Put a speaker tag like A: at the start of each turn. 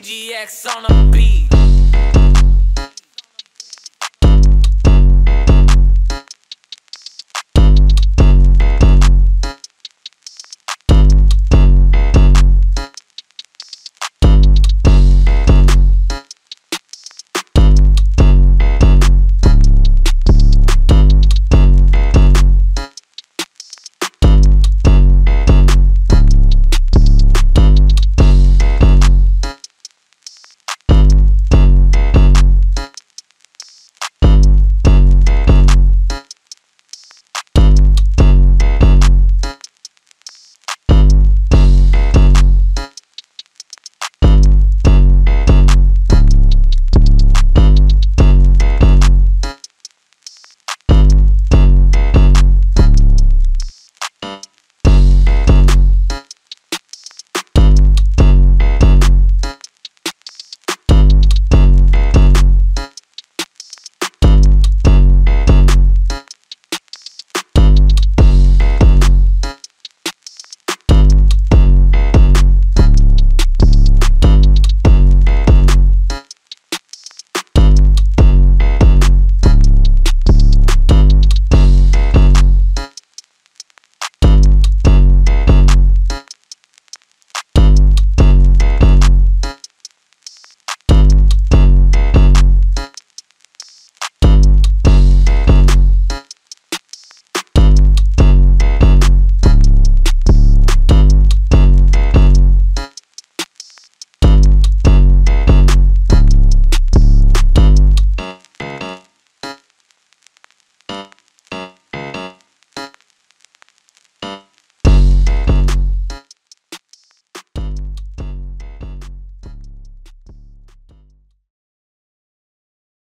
A: TGX on a beat.